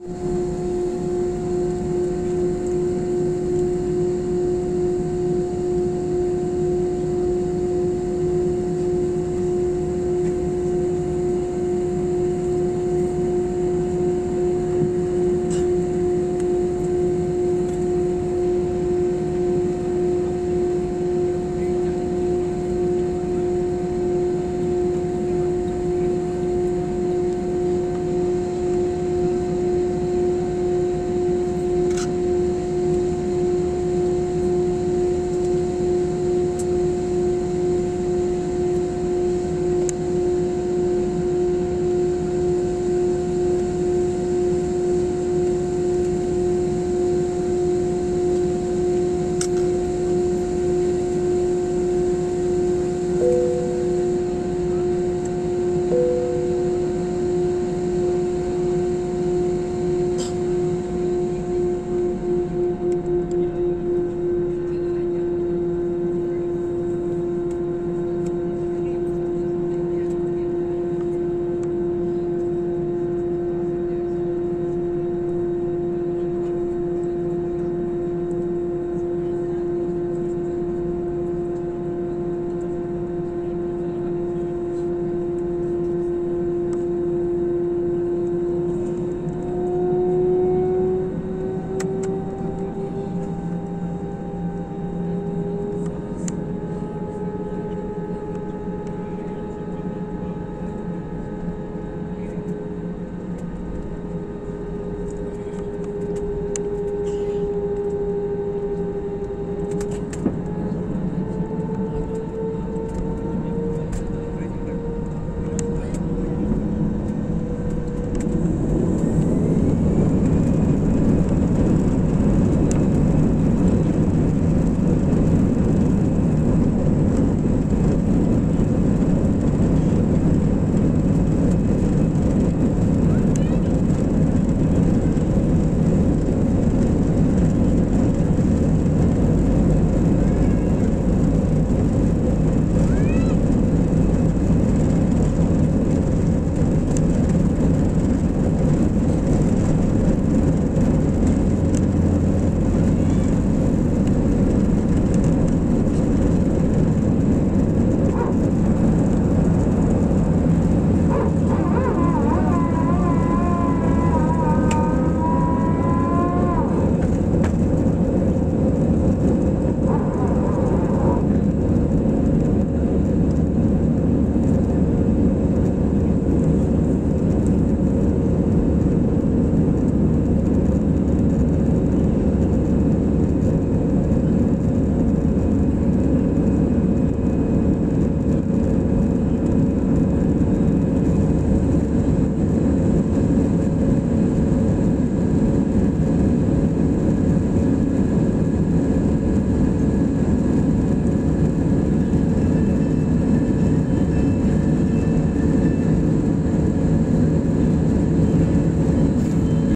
you